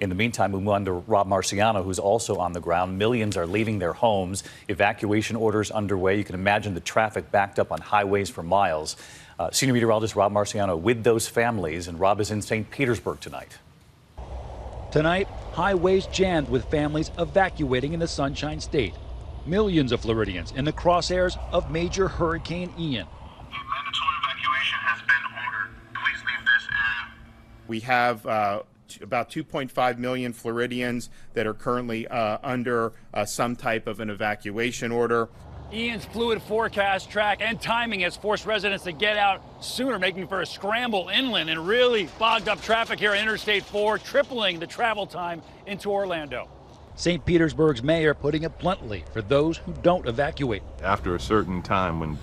In the meantime, we move on to Rob Marciano, who's also on the ground. Millions are leaving their homes. Evacuation orders underway. You can imagine the traffic backed up on highways for miles. Uh, senior meteorologist Rob Marciano with those families, and Rob is in St. Petersburg tonight. Tonight, highways jammed with families evacuating in the Sunshine State. Millions of Floridians in the crosshairs of major Hurricane Ian. We have uh, about 2.5 million Floridians that are currently uh, under uh, some type of an evacuation order. Ian's fluid forecast track and timing has forced residents to get out sooner, making for a scramble inland and really bogged up traffic here on Interstate 4, tripling the travel time into Orlando. St. Petersburg's mayor putting it bluntly for those who don't evacuate. After a certain time when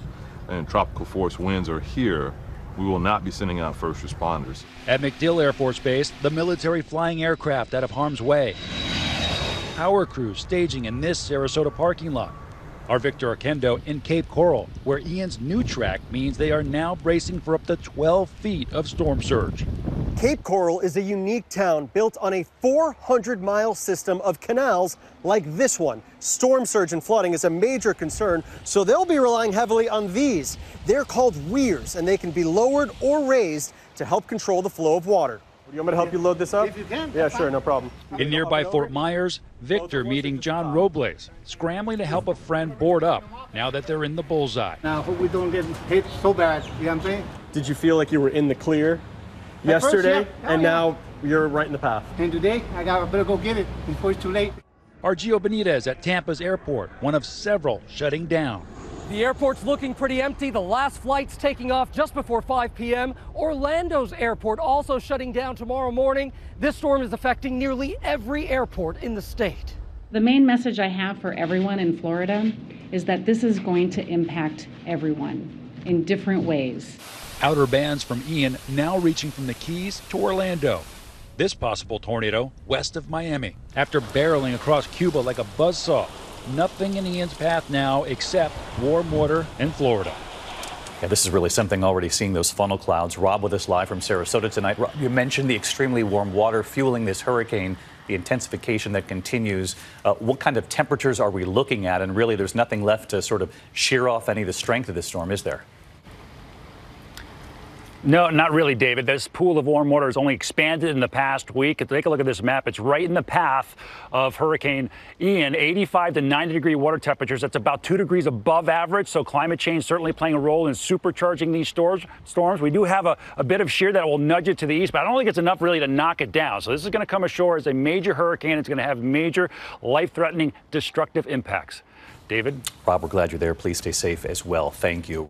and tropical force winds are here, we will not be sending out first responders. At MacDill Air Force Base, the military flying aircraft out of harm's way. Power crews staging in this Sarasota parking lot. Our Victor Oquendo in Cape Coral, where Ian's new track means they are now bracing for up to 12 feet of storm surge. Cape Coral is a unique town built on a 400 mile system of canals like this one. Storm surge and flooding is a major concern, so they'll be relying heavily on these. They're called weirs, and they can be lowered or raised to help control the flow of water. You want me to help you load this up? If you can. Yeah, sure, no problem. In nearby Fort Myers, Victor meeting John Robles, scrambling to help a friend board up now that they're in the bullseye. Now, hope we don't get hit so bad, you know what I'm saying? Did you feel like you were in the clear At first, yesterday, yeah. Oh, and yeah. now you're right in the path? And today, I got, I better go get it before it's too late. Our Gio Benitez at Tampa's airport, one of several shutting down. The airport's looking pretty empty. The last flight's taking off just before 5 p.m. Orlando's airport also shutting down tomorrow morning. This storm is affecting nearly every airport in the state. The main message I have for everyone in Florida is that this is going to impact everyone in different ways. Outer bands from Ian now reaching from the Keys to Orlando. This possible tornado west of Miami. After barreling across Cuba like a buzzsaw, nothing in Ian's path now except warm water in Florida. Yeah, this is really something already seeing those funnel clouds. Rob with us live from Sarasota tonight. Rob, you mentioned the extremely warm water fueling this hurricane, the intensification that continues. Uh, what kind of temperatures are we looking at? And really, there's nothing left to sort of shear off any of the strength of this storm, is there? No, not really, David. This pool of warm water has only expanded in the past week. Take a look at this map. It's right in the path of Hurricane Ian. 85 to 90 degree water temperatures. That's about two degrees above average. So climate change certainly playing a role in supercharging these storms. We do have a, a bit of shear that will nudge it to the east, but I don't think it's enough really to knock it down. So this is going to come ashore as a major hurricane. It's going to have major life-threatening, destructive impacts. David? Rob, we're glad you're there. Please stay safe as well. Thank you.